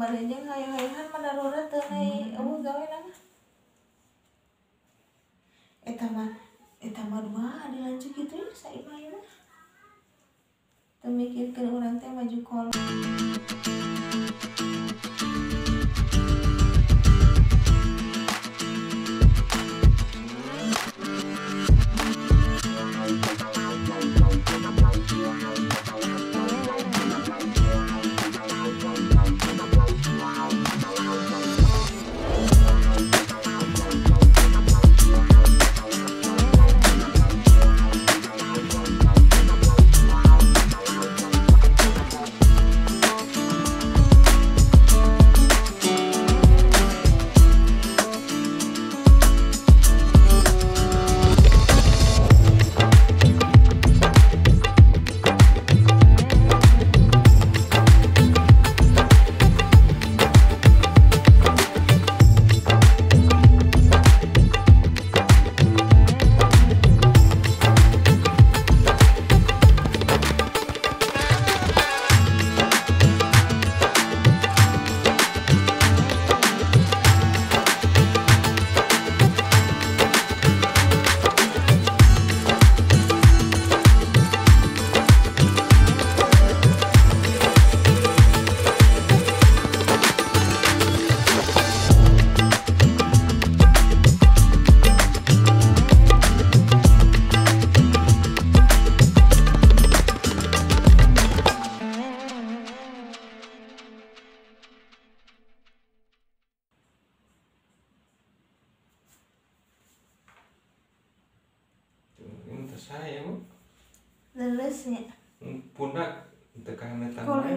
enak Heeh, bari jeung hayu-hayuhan mah darurat teu nai eueuh gawe nama. Eta mah eta mah dua dilanjut gitu ya ieu mah. Teu mikirkeun urang teh maju kolot.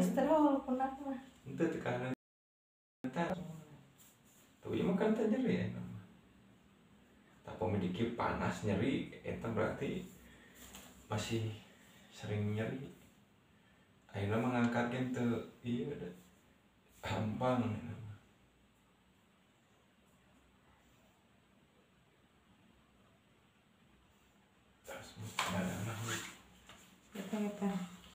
Kolesterol pundak mah. Itu tekanan tangan tuh ya makan tak nyeri ya tapi memiliki panas nyeri itu berarti masih sering nyeri. Akhirnya mengangkatnya tuh iya udah. Gampang ya terus ada